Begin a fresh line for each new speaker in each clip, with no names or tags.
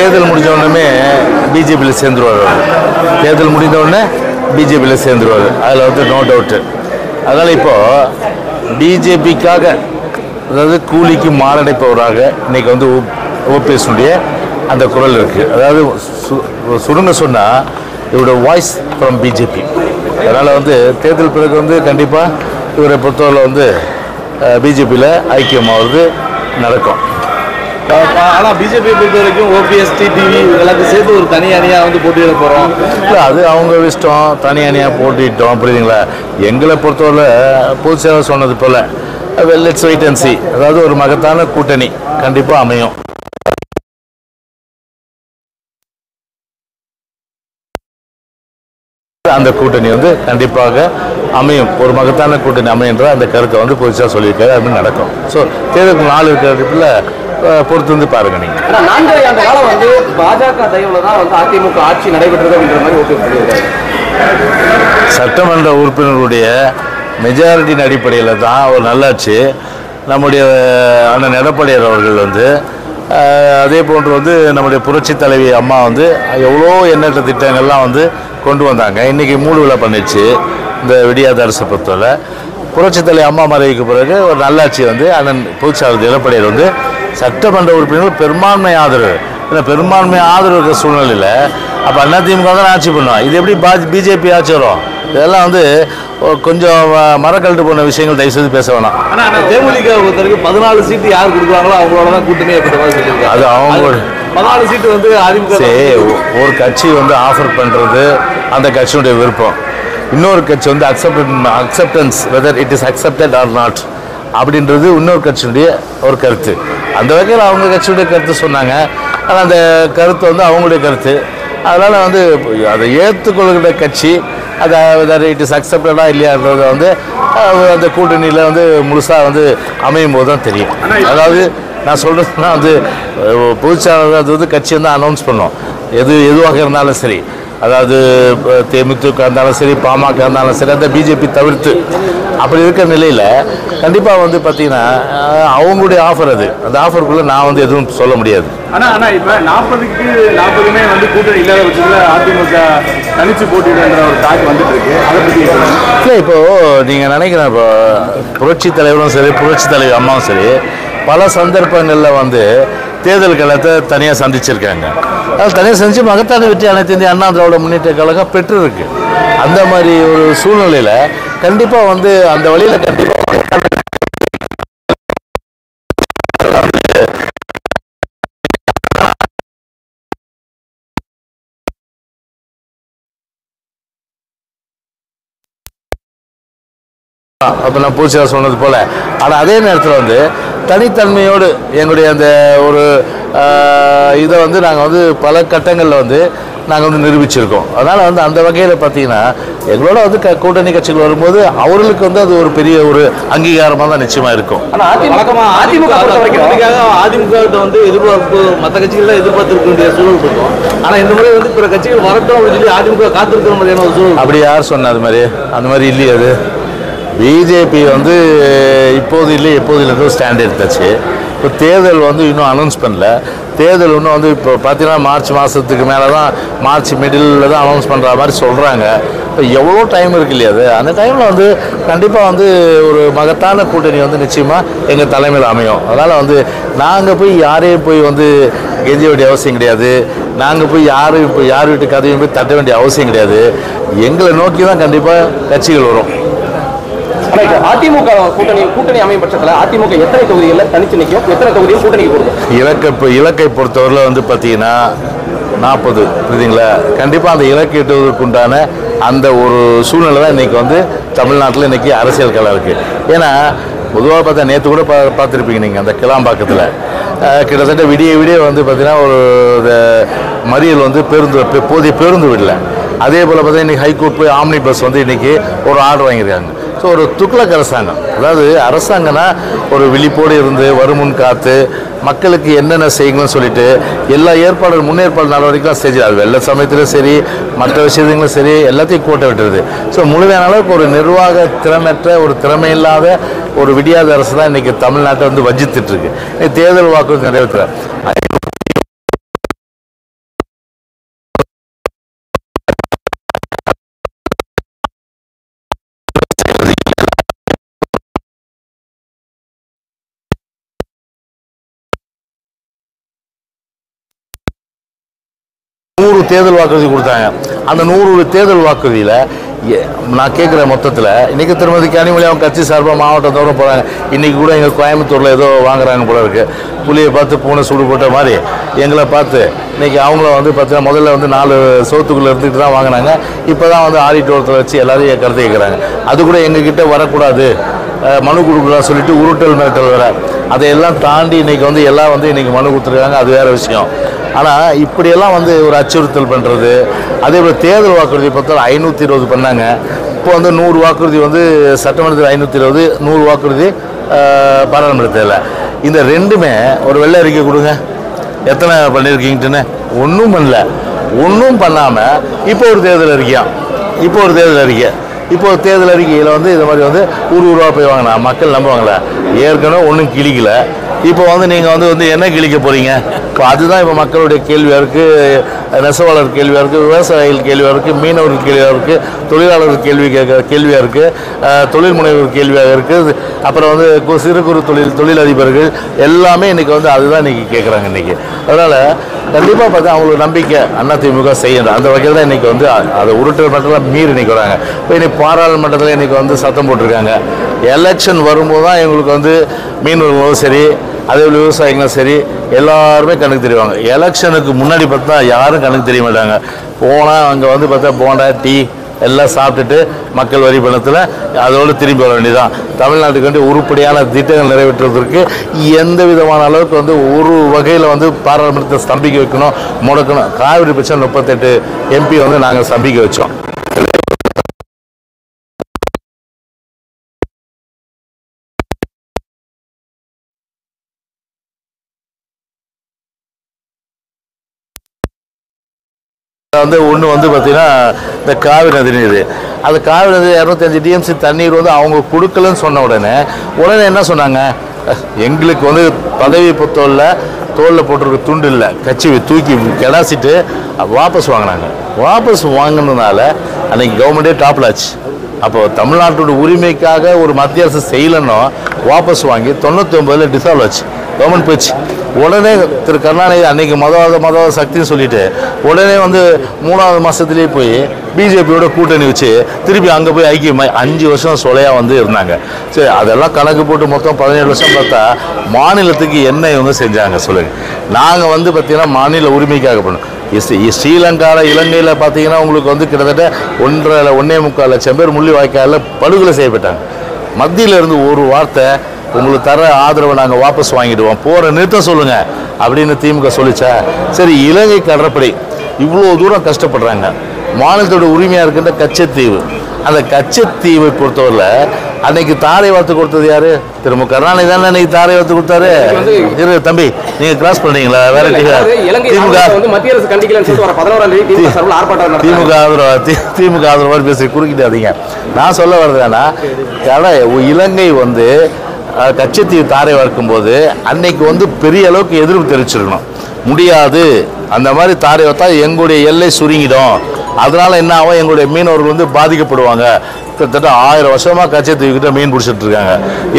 தேர்தல் முடிஞ்ச உடனே பிஜேபியில் சேர்ந்துருவார் அவர். தேர்தல் முடிந்த உடனே பிஜேபியில் சேர்ந்துருவார். அதில் வந்து நோ டவுட்டு அதனால் இப்போது பிஜேபிக்காக அதாவது கூலிக்கு மாரடைப்பவராக இன்றைக்கி வந்து ஓபிஎஸ்னுடைய அந்த குரல் இருக்குது அதாவது சு- சுருங்க சொன்னால் இவரோட வாய்ஸ் ஃப்ரம் பிஜேபி அதனால் வந்து தேர்தல் பிறகு வந்து கண்டிப்பாக இவரை பொறுத்தவரை வந்து பிஜேபியில் ஐக்கியமாகிறது நடக்கும்.
ஆனால் பிஜேபி பொறுத்த வரைக்கும் ஓபிஎஸ் டிடிவி எல்லாத்தையும் சேர்த்து ஒரு தனி அணியா வந்து போட்டியிட போகிறோம்
இல்லை அது அவங்க இஷ்டம். தனி அணியாக போட்டிட்டோம் புரியுதுங்களா? எங்களை பொறுத்தவரை பொதுச் சொன்னது போல் well it's wait and see அதாவது ஒரு மகத்தான கூட்டணி கண்டிப்பாக அமையும். அந்த கூட்டணி வந்து கண்டிப்பாக அமையும். ஒரு மகத்தான கூட்டணி அமையன்ற அந்த கருத்தை வந்து புதுசாக சொல்லியிருக்காரு. அது நடக்கும். ஸோ தேர்தலுக்கு நாள் இருக்கிறதுக்குள்ள பொறுத்து வந்து பாருங்க நீங்கள்
நான்கரை ஆண்டு காலம் வந்து பாஜக தயவுல தான் வந்து அதிமுக ஆட்சி நடைபெற்றது அப்படின்ற மாதிரி சொல்லியிருக்காரு
சட்டமன்ற உறுப்பினர்களுடைய மெஜாரிட்டியின் அடிப்படையில் தான் ஒரு நல்லாட்சி நம்முடைய அண்ணன் எடப்பாடியார் அவர்கள் வந்து அதே போன்று வந்து நம்முடைய புரட்சி தலைவி அம்மா வந்து எவ்வளோ எண்ணற்ற திட்டங்கள்லாம் வந்து கொண்டு வந்தாங்க. இன்றைக்கி மூடு விழா பண்ணிடுச்சு இந்த விடியாத அரசை பொறுத்தவரை புரட்சி தலைவி அம்மா மறைவுக்கு பிறகு ஒரு நல்லாட்சி வந்து அண்ணன் பொதுச்சாளர் எடப்பாடியார் வந்து சட்டமன்ற உறுப்பினர்கள் பெரும்பான்மை ஆதரவு. ஏன்னா பெரும்பான்மை ஆதரவு இருக்கிற சூழ்நிலையில் அப்போ அதிமுக தான் ஆட்சி பண்ணுவோம் இது எப்படி பா பிஜேபி ஆட்சி வரும்? இதெல்லாம் வந்து கொஞ்சம் மரக்கழுட்டு போன விஷயங்கள் தயவுசெய்து பேச வேணாம்.
ஆனா ஆனா தேமுதிக பொறுத்த வரைக்கும் பதினாலு சீட்டு யார் கொடுக்குறாங்களோ அவங்களோட தான் கூட்டணி
அது அவங்களோட
பதினாலு சீட்டு வந்து அதிமுக
ஒரு கட்சி வந்து ஆஃபர் பண்ணுறது அந்த கட்சியினுடைய விருப்பம். இன்னொரு கட்சி வந்து accept acceptance whether it is accepted or not அப்படின்றது இன்னொரு கட்சியினுடைய ஒரு கருத்து. அந்த வகையில் அவங்க கட்சியுடைய கருத்து சொன்னாங்க. ஆனால் அந்த கருத்து வந்து அவங்களுடைய கருத்து. அதனால் வந்து அதை ஏற்றுக்கொள்கிற கட்சி அதை இட் இஸ் அக்செப்டடா இல்லையான்றத வந்து அந்த கூட்டணியில் வந்து முழுசாக வந்து அமையும் போது தான் தெரியும். அதாவது நான் சொல்கிறதுனா வந்து பொதுச்சாளர் அது வந்து கட்சி வந்து அனௌன்ஸ் பண்ணோம். எது எதுவாக இருந்தாலும் சரி. அதாவது தேமுதிக இருந்தாலும் சரி பாமக இருந்தாலும் சரி அந்த பிஜேபி தவிர்த்து அப்படி இருக்கிற நிலையில் கண்டிப்பாக வந்து பார்த்தீங்கன்னா அவங்களுடைய ஆஃபர் அது. அந்த ஆஃபருக்குள்ளே நான் வந்து எதுவும் சொல்ல முடியாது.
ஆனா ஆனா இப்ப நாற்பதுக்கு நாற்பதுமே வந்து கூட்டணி இல்லாத பட்சத்துல அதிமுக தனிச்சு போட்டிடுன்ற ஒரு டாக் வந்துட்டு இருக்கு அதை சொல்லுங்க.
இல்லை இப்போது நீங்கள் நினைக்கிற இப்போ புரட்சி தலைவரும் சரி புரட்சி தலைவி அம்மாவும் சரி பல சந்தர்ப்பங்களில் வந்து தேர்தல் காலத்தை தனியாக சந்திச்சிருக்காங்க. அது தனியாக செஞ்சு மகத்தான வெற்றி அனைத்து இந்திய அண்ணா திராவிட முன்னேற்ற கழகம் பெற்றிருக்கு. அந்த மாதிரி ஒரு சூழ்நிலையில் கண்டிப்பாக வந்து அந்த வழியில் கண்டிப்பாக அப்போ நான் பூச்சியாக சொன்னது போல். ஆனால் அதே நேரத்தில் வந்து தனித்தன்மையோடு எங்களுடைய அந்த ஒரு இதை வந்து நாங்கள் வந்து பல கட்டங்களில் வந்து நாங்கள் வந்து நிரூபிச்சிருக்கோம். அதனால் வந்து அந்த வகையில் பார்த்தீங்கன்னா எங்களோட வந்து க கூட்டணி கட்சிகள் வரும்போது அவர்களுக்கு வந்து அது ஒரு பெரிய ஒரு அங்கீகாரமாக தான் நிச்சயமாக இருக்கும்.
ஆனா அதிமுக அதிமுக வந்து எதிர்பார்ப்பு மற்ற கட்சிகள் தான் எதிர்பார்த்து வேண்டிய சூழல் இருக்கும். ஆனா இந்த முறை வந்து பிற கட்சிகள் வரட்டும் அப்படின்னு சொல்லி அதிமுக காத்திருக்கிற மாதிரியான ஒரு சூழல்.
அப்படி யார் சொன்னா அது மாதிரி? அந்த மாதிரி இல்லையே அது. பிஜேபி வந்து இப்போது இல்லை எப்போது இல்லை ஸ்டாண்ட் எடுத்தாச்சு. இப்போ தேர்தல் வந்து இன்னும் அனௌன்ஸ் பண்ணல. தேர்தல் இன்னும் வந்து இப்போ பார்த்தீங்கன்னா மார்ச் மாதத்துக்கு மேலே தான் மார்ச் மிடில் தான் அனௌன்ஸ் பண்ணுற மாதிரி சொல்கிறாங்க இப்போ எவ்வளோ டைம் இருக்கு இல்லையா அது? அந்த டைமில் வந்து கண்டிப்பாக வந்து ஒரு மகத்தான கூட்டணி வந்து நிச்சயமாக எங்கள் தலைமையில் அமையும். அதனால் வந்து நாங்கள் போய் யாரையும் போய் வந்து கெஞ்ச வேண்டிய அவசியம் கிடையாது. நாங்கள் போய் யாரும் இப்போ யார் வீட்டு கதையும் போய் தட்ட வேண்டிய அவசியம் கிடையாது. எங்களை நோக்கி தான் கண்டிப்பாக கட்சிகள் வரும்.
அதிமுக கூட்டணி கூட்டணி அமையும் பட்சத்தில் அதிமுக எத்தனை தொகுதிகளில் தனிச்சு நிற்கும் எத்தனை தொகுதியும் கூட்டணிக்கு கொடுக்கும்
இலக்கை இப்போ இலக்கை பொறுத்தவரையில் வந்து பார்த்தீங்கன்னா நாற்பது புரியுதுங்களா? கண்டிப்பாக அந்த இலக்கை உண்டான அந்த ஒரு சூழ்நிலை தான் இன்றைக்கி வந்து தமிழ்நாட்டில் இன்றைக்கி அரசியல் கலை இருக்குது ஏன்னா பொதுவாக பார்த்தா நேற்று கூட பா பார்த்துருப்பீங்க நீங்கள் அந்த கிளாம்பாக்கத்தில். கிட்டத்தட்ட விடிய விடிய வந்து பார்த்தீங்கன்னா ஒரு இந்த மறியல் வந்து பேருந்து போதிய பேருந்து விடல. அதே போல் பார்த்தா இன்றைக்கி ஹைகோர்ட் போய் ஆம்னி பஸ் வந்து இன்றைக்கி ஒரு ஆர்டர் வாங்கியிருக்காங்க. ஸோ ஒரு துக்ளக் அரசாங்கம். அதாவது அரசாங்கம்னா ஒரு விழிப்போடு இருந்து வருமுன் காத்து மக்களுக்கு என்னென்ன செய்யணும்னு சொல்லிட்டு எல்லா ஏற்பாடு முன்னேற்பாடு நடவடிக்கையும் செஞ்சு அது வெள்ள சமயத்திலும் சரி மற்ற விஷயங்களும் சரி எல்லாத்தையும் கோட்டை விட்டுருது. ஸோ முழுமையான அளவுக்கு ஒரு நிர்வாக திறமற்ற ஒரு திறமை இல்லாத ஒரு விடியாத அரசு தான் இன்றைக்கி தமிழ்நாட்டை வந்து வஞ்சித்துட்ருக்கு இன்னைக்கு தேர்தல் வாக்கு நிறைவேற்ற நூறு தேர்தல் வாக்குறுதி கொடுத்தாங்க. அந்த நூறு தேர்தல் வாக்குறுதியில் நான் கேட்குற மொத்தத்தில் இன்றைக்கி திருமதி கனிமொழி அவங்க கட்சி சார்பாக மாவட்டத்தோட போகிறாங்க இன்றைக்கி கூட எங்கள் கோயம்புத்தூரில் ஏதோ வாங்குறாங்க போல இருக்குது புளியை பார்த்து பூனை சூடு போட்ட மாதிரி எங்களை பார்த்து இன்றைக்கி அவங்கள வந்து பார்த்தீங்கன்னா முதல்ல வந்து நாலு சோத்துக்குள்ளே இருந்துக்கிட்டு தான் வாங்கினாங்க. இப்போ தான் வந்து ஆடிட்டோரத்தில் வச்சு எல்லோரும் கருத்து கேட்குறாங்க அது கூட எங்ககிட்ட வரக்கூடாது. மனு கொடுக்கலாம் சொல்லிட்டு உருட்டல் மிரட்டல் வேறு. அதையெல்லாம் தாண்டி இன்றைக்கி வந்து எல்லாம் வந்து இன்றைக்கி மனு கொடுத்துருக்காங்க. அது வேறு விஷயம். ஆனால் இப்படியெல்லாம் வந்து ஒரு அச்சுறுத்தல் பண்ணுறது அதே போல் தேர்தல் வாக்குறுதி பொறுத்தவரை ஐநூற்றி இருபது பண்ணாங்க. இப்போ வந்து நூறு வாக்குறுதி வந்து சட்டமன்றத்தில் ஐநூற்றி இருபது நூறு வாக்குறுதி பாராளுமன்றத்தில். இந்த ரெண்டுமே ஒரு வெள்ளை அறிக்கை கொடுங்க. எத்தனை பண்ணியிருக்கீங்கட்டுன்னு ஒன்றும் பண்ணல. ஒன்றும் பண்ணாமல் இப்போ ஒரு தேர்தல் அறிக்கையா? இப்போ ஒரு தேர்தல் அறிக்கை. இப்போ ஒரு தேர்தல் அறிக்கையில் வந்து இது மாதிரி வந்து ஊர் ஊருவா போய் வாங்கினா மக்கள் நம்புவாங்களே ஏற்கனவே ஒன்றும் கிழிக்கல. இப்போ வந்து நீங்கள் வந்து வந்து என்ன கிழிக்க போகிறீங்க இப்போ அதுதான் இப்போ மக்களுடைய கேள்வியாக இருக்குது நெசவாளர் கேள்வியாக இருக்குது விவசாயிகள் கேள்வியாக இருக்குது மீனவர்கள் கேள்வியாக இருக்குது தொழிலாளர்கள் கேள்வி கேட்க கேள்வியாக இருக்குது தொழில் முனைவர் கேள்வியாக இருக்குது அப்புறம் வந்து கு- சிறு குறு தொழில் தொழிலதிபர்கள் எல்லாமே இன்றைக்கி வந்து அதுதான் இன்றைக்கி கேட்குறாங்க இன்றைக்கி அதனால் கண்டிப்பாக பார்த்தா அவங்களுக்கு நம்பிக்கை அதிமுக செய்யணும். அந்த வகையில் தான் இன்றைக்கி வந்து அதை உருட்டல் மட்டத்தில் மீறி இன்னைக்கு வராங்க. இப்போ இன்னைக்கு பாராளுமன்றத்தில் இன்றைக்கி வந்து சத்தம் போட்டிருக்காங்க. எலெக்ஷன் வரும்போது தான் எங்களுக்கு வந்து மீனவர்களும் சரி அதே போல் விவசாயிகளும் சரி எல்லாருமே கணக்கு தெரிவாங்க. எலெக்ஷனுக்கு முன்னாடி பார்த்தா யாரும் கணக்கு தெரிய மாட்டாங்க. போனால் அங்கே வந்து பார்த்தா போண்டா டீ எல்லாம் சாப்பிட்டுட்டு மக்கள் வரி பணத்தில் அதோடு திரும்பி வர வேண்டியதான் தமிழ்நாட்டுக்கு வந்து உருப்படியான திட்டங்கள் நிறைவேற்றுவதற்கு எந்த விதமான அளவுக்கு வந்து ஒரு வகையில் வந்து பாராளுமன்றத்தை ஸ்தம்பிக்க வைக்கணும் முடக்கணும். காவிரி பிரச்சனை முப்பத்தெட்டு எம்பி வந்து நாங்கள் ஸ்தம்பிக்க வச்சோம். வந்து ஒன்று வந்து பார்த்திங்கன்னா இந்த காவிரி நதி நீர். அந்த காவிரி நதி இரநூத்தஞ்சு டிஎம்சி தண்ணீர் வந்து அவங்க கொடுக்கலன்னு சொன்ன உடனே உடனே என்ன சொன்னாங்க? எங்களுக்கு வந்து பதவி புத்தோல்ல தோலில் போட்டிருக்க துண்டு இல்லை. கட்சி தூக்கி கிடாசிட்டு வாபஸ் வாங்கினாங்க. வாபஸ் வாங்கினதுனால அன்னைக்கு கவர்மெண்ட்டே டாப்பில் ஆச்சு. அப்போ தமிழ்நாட்டோட உரிமைக்காக ஒரு மத்திய அரசு செய்யலைன்னோ வாபஸ் வாங்கி தொண்ணூற்றி ஒன்பதில் டிசால்வ் ஆச்சு. கவர்மெண்ட் போச்சு. உடனே திரு கருணாநிதி அன்னைக்கு மதவாத மதவாத சக்தின்னு சொல்லிட்டு உடனே வந்து மூணாவது மாதத்துலேயே போய் பிஜேபியோட கூட்டணி வச்சு திருப்பி அங்கே போய் ஐக்கியமாய் அஞ்சு வருஷம் சொலையாக வந்து இருந்தாங்க. சரி அதெல்லாம் கணக்கு போட்டு மொத்தம் பதினேழு வருஷம் பார்த்தா மாநிலத்துக்கு என்ன இவங்க செஞ்சாங்க சொல்லுங்கள் நாங்கள் வந்து பார்த்திங்கன்னா மாநில உரிமைக்காக பண்ணோம். இஸ் ஸ்ரீலங்காவில் இலங்கையில் பார்த்தீங்கன்னா உங்களுக்கு வந்து கிட்டத்தட்ட ஒன்றரை ஒன்றே முக்கால் லட்சம் பேர் முள்ளி வாய்க்காலில் படுகொலை செய்யப்பட்டாங்க. மத்தியில் இருந்து ஒரு வார்த்தை உங்களுக்கு தர ஆதரவை நாங்கள் வாபஸ் வாங்கிடுவோம். போகிற நிறுத்தம் சொல்லுங்க அப்படின்னு திமுக சொல்லிச்சா சரி இலங்கை கடற்படை இவ்வளோ தூரம் கஷ்டப்படுறாங்க. மாநிலத்தோட உரிமையாக இருக்கின்ற கச்சத்தீவு. அந்த கச்சத்தீவை பொறுத்தவரையில் அன்னைக்கு தாரை வார்த்து கொடுத்தது யாரு? திரு மு. கருணாநிதி தானே அன்னைக்கு தாரை வார்த்து கொடுத்தாரு? இரு தம்பி நீங்க கிராஸ் பண்ணீங்களா வேற திமுக
மத்திய அரசு திமுக
ஆதரவா திமுக ஆதரவா பேசி குறுக்கிட்டாதீங்க. நான் சொல்ல வர்றது என்னன்னா கடை இலங்கை வந்து கச்சத்தீவு தாரை வார்க்கும்போது அன்னைக்கு வந்து பெரிய அளவுக்கு எதிர்ப்பு தெரிவிச்சிருக்கணும். முடியாது. அந்த மாதிரி தாரை வைத்தா எங்களுடைய எல்லை சுருங்கிடும். அதனால என்ன ஆகும்? எங்களுடைய மீனவர்கள் வந்து பாதிக்கப்படுவாங்க. கிட்டத்தட்ட ஆயிரம் வருஷமா கச்சத்தீவுக்கிட்ட மீன் பிடிச்சிட்டு இருக்காங்க.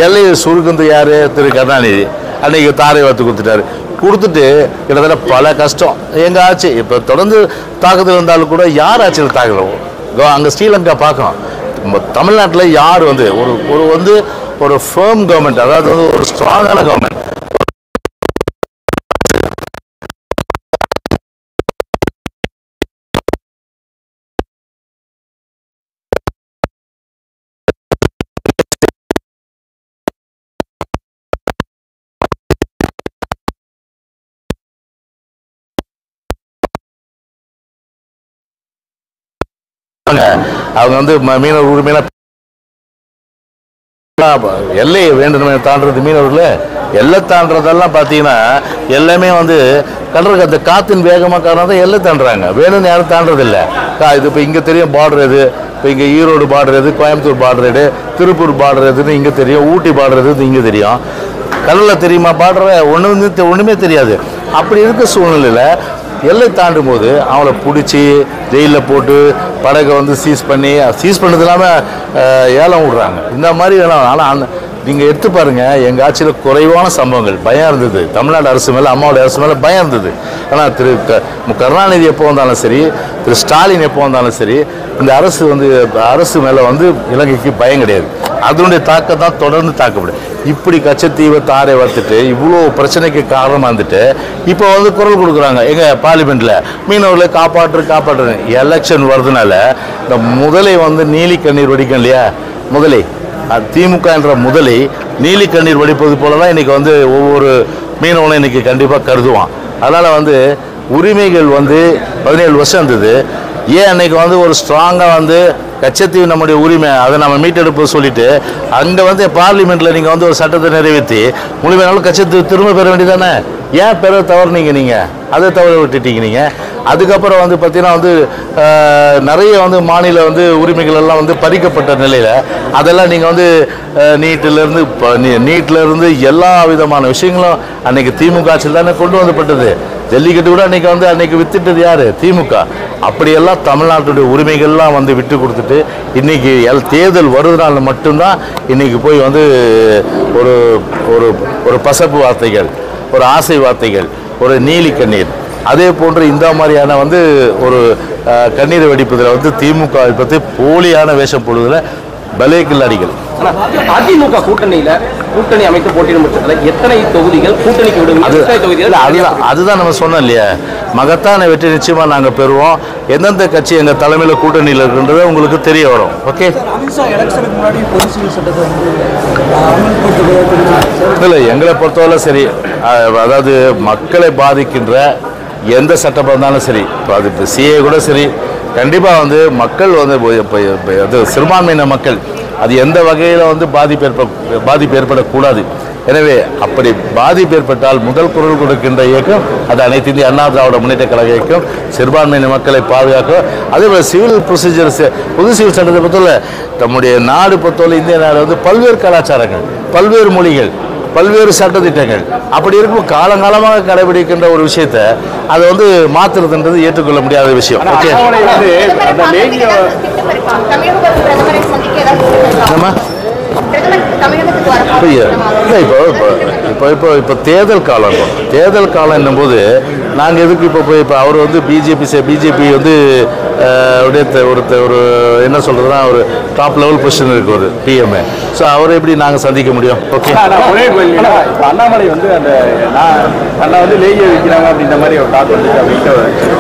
எல்லையை சுருக்குந்து யாரு? திரு கருணாநிதி. அன்னைக்கு தாரை வார்த்து கொடுத்துட்டாரு. கொடுத்துட்டு கிட்டத்தட்ட பல கஷ்டம். எங்க ஆச்சு இப்போ தொடர்ந்து தாக்குதல் இருந்தாலும் கூட யார் ஆட்சியில் தாக்குதல்? அங்கே ஸ்ரீலங்கா பார்க்கணும். நம்ம தமிழ்நாட்டில் யார் வந்து? ஒரு ஒரு வந்து ஒரு ஃபேர்ம் கவர்மெண்ட் அதாவது ஒரு ஸ்ட்ராங்கான கவர்மெண்ட் அவங்க வந்து ம- மீனவர் உரிமையில எல்லையை வேண்டுமே தாண்டது மீனவர்கள எல்லை தாண்டுறதெல்லாம் பார்த்தீங்கன்னா எல்லாமே வந்து கடலுக்கு அந்த காற்றின் வேகமாக காரணம் தான் எல்லை தாண்டுறாங்க. வேணும்னு யாரும் தாண்டதில்ல கா இது இப்போ இங்கே தெரியும் பார்டர் இது. இப்போ இங்கே ஈரோடு பார்டர் இது கோயம்புத்தூர் பார்டர் இது திருப்பூர் பார்டர் இதுன்னு இங்கே தெரியும். ஊட்டி பார்டர் எது இங்கே தெரியும். கடலில் தெரியுமா பார்டர் ஒன்று ஒன்றுமே தெரியாது. அப்படி இருக்க சூழ்நிலையில் எல்லை தாண்டும் போது அவங்கள பிடிச்சி ஜெயிலில் போட்டு படகை வந்து சீஸ் பண்ணி சீஸ் பண்ணது இல்லாமல் ஏலம் விடுறாங்க. இந்த மாதிரி ஆனால் அந்த நீங்கள் எடுத்து பாருங்க எங்கள் ஆட்சியில் குறைவான சம்பவங்கள். பயம் இருந்தது. தமிழ்நாடு அரசு மேலே அம்மாவோட அரசு மேலே பயம் இருந்தது. ஆனால் திரு க கருணாநிதி எப்போ வந்தாலும் சரி திரு ஸ்டாலின் எப்போ வந்தாலும் சரி இந்த அரசு வந்து அரசு மேலே வந்து இலங்கைக்கு பயம் கிடையாது. அதனுடைய தாக்கம் தான் தொடர்ந்து தாக்கப்படும். இப்படி கச்சத்தீவை தாரை வளர்த்துட்டு இவ்வளோ பிரச்சனைக்கு காரணமாக இருந்துட்டு இப்போ வந்து குரல் கொடுக்குறாங்க. எங்கள் பார்லிமெண்ட்டில் மீனவர்களை காப்பாற்று காப்பாற்றுறேன் எலெக்ஷன் வருதுனால இந்த முதலை வந்து நீலி கண்ணீர் வடிக்கும் இல்லையா? முதலை. திமுக என்ற முதலை நீலி கண்ணீர் வடிப்பது போல தான் இன்றைக்கி வந்து ஒவ்வொரு மீனவனும் இன்றைக்கி கண்டிப்பாக கருதுவான். அதனால் வந்து உரிமைகள் வந்து பதினேழு வருஷம் இருந்தது. ஏன் அன்னைக்கு வந்து ஒரு ஸ்ட்ராங்காக வந்து கச்சத்தீவு நம்முடைய உரிமை அதை நம்ம மீட்டெடுப்பு சொல்லிட்டு அங்கே வந்து பார்லிமெண்ட்டில் நீங்கள் வந்து ஒரு சட்டத்தை நிறைவேற்றி முழுமையான கச்சத்தீவு திரும்ப பெற வேண்டியதானே ஏன் பெற தவறுனீங்க நீங்கள் அதை தவற விட்டுட்டீங்க நீங்கள் அதுக்கப்புறம் வந்து பார்த்தீங்கன்னா வந்து நிறைய வந்து மாநில வந்து உரிமைகள் எல்லாம் வந்து பறிக்கப்பட்ட நிலையில் அதெல்லாம் நீங்கள் வந்து நீட்டிலேருந்து நீட்டிலேருந்து எல்லா விதமான விஷயங்களும் அன்றைக்கி திமுக ஆட்சியில் தானே கொண்டு வந்துப்பட்டது ஜல்லிக்கட்டு கூட அன்றைக்கி வந்து அன்றைக்கி வித்துட்டது யார்? திமுக. அப்படியெல்லாம் தமிழ்நாட்டுடைய உரிமைகள்லாம் வந்து விட்டு கொடுத்துட்டு இன்றைக்கி எல் தேர்தல் வருதுனால மட்டும்தான் இன்றைக்கி போய் வந்து ஒரு ஒரு ஒரு பசப்பு வார்த்தைகள் ஒரு ஆசை வார்த்தைகள் ஒரு நீலி கண்ணீர் அதே போன்று இந்த மாதிரியான வந்து ஒரு கண்ணீரை வெடிப்பதில் வந்து திமுக பற்றி போலியான வேஷம் போடுவதில் பலே கில்லாடிகள்.
அதிமுக கூட்டணியில கூட்டணி அமைத்து போட்டியிடும் பட்சத்துல எத்தனை தொகுதிகள் கூட்டணிக்கு தொகுதிகள்
இல்ல, அதுதான் அதுதான் நம்ம சொன்னோம் இல்லையா? மகத்தான வெற்றி நிச்சயமா நாங்க பெறுவோம். எந்தெந்த கட்சி எங்க தலைமையில கூட்டணியில் இருக்குன்றது உங்களுக்கு தெரிய வரும். ஓகே இல்லை எங்களை பொறுத்தவரை சரி. அதாவது மக்களை பாதிக்கின்ற எந்த சட்டம் இருந்தாலும் சரி இப்போ அது இப்போ சிஏ கூட சரி. கண்டிப்பாக வந்து மக்கள் வந்து இப்போ- அது சிறுபான்மையின மக்கள் அது எந்த வகையில் வந்து பாதிப்பு ஏற்ப பாதிப்பு ஏற்படக்கூடாது. எனவே அப்படி பாதிப்பு ஏற்பட்டால் முதல் குரல் கொடுக்கின்ற இயக்கம் அது அனைத்து இந்திய அண்ணா திராவிட முன்னேற்ற கழக இயக்கம் சிறுபான்மையின மக்களை பாதுகாக்கும் அதே போல் சிவில் ப்ரொசீஜர்ஸ் புது சிவில் சட்டத்தை பொறுத்தவரை நம்முடைய நாடு பொறுத்தவரை இந்திய நாடு வந்து பல்வேறு கலாச்சாரங்கள் பல்வேறு மொழிகள் பல்வேறு சட்டத்திட்டங்கள் அப்படி இருக்கும் காலங்காலமாக கடைபிடிக்கின்ற ஒரு விஷயத்தை அதை வந்து மாற்றுறதுன்றது ஏற்றுக்கொள்ள முடியாத விஷயம். ஓகே?
தமிழகத்துக்கு
இப்போ இப்போ இப்போ தேர்தல் காலம். தேர்தல் காலம் என்னும்போது நாங்கள் எதுக்கு இப்போ போய் இப்போ அவர் வந்து பிஜேபி பிஜேபி வந்து உடைய ஒரு ஒரு என்ன சொல்கிறதுனா ஒரு டாப் லெவல் பொசிஷன் இருக்கு ஒரு பிஎம்ஏ ஸோ அவரை எப்படி நாங்கள் சந்திக்க முடியும்? ஓகே
ஒரே அண்ணாமலை வந்து அந்த நான் அண்ணா வந்து லேகிய விற்கிறாங்க அப்படின்ற மாதிரி ஒரு டாக் வந்துச்சு அப்படின்ட்டு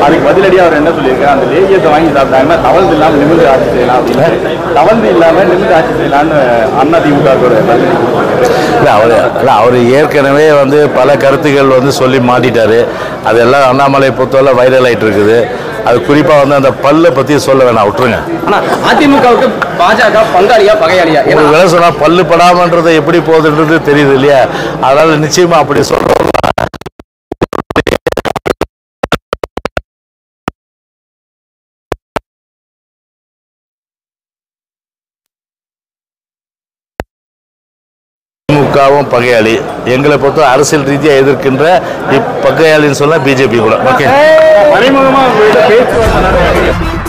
அதுக்கு பதிலடியா அவர் என்ன சொல்லியிருக்காரு? அந்த லேகியத்தை வாங்கி சாப்பிட்டாங்கன்னா தவழ்ந்து இல்லாம நிமிர்ந்து ஆட்சி செய்யலாம் அப்படின்னு தவழ்ந்து இல்லாம நிமிர்ந்து ஆட்சி செய்யலாம்னு அண்ணா திமுக.
இல்லை அவர் இல்லை அவர் ஏற்கனவே வந்து பல கருத்துக்கள் வந்து சொல்லி மாட்டிட்டாரு. அதெல்லாம் அண்ணாமலை பொறுத்தவரை வைரல் ஆயிட்டு இருக்குது. அது குறிப்பாக வந்து அந்த பல்லை பற்றி சொல்ல வேணாம் விட்டுருங்க.
ஆனா அதிமுகவுக்கு பாஜக பங்காளியா பகையாளியா?
ஒரு வேலை சொன்னால் பல்லு படாமன்றது எப்படி போகுதுன்றது தெரியுது இல்லையா? அதனால நிச்சயமா அப்படி சொல்றோம். திமுகவும் பகையாளி. எங்களை பொறுத்த அரசியல் ரீதியாக எதிர்க்கின்ற இப்பகையாளின்னு சொன்னால் பிஜேபி கூட. ஓகே
மறைமுகமாக உங்ககிட்ட பேச்சுவார்த்தை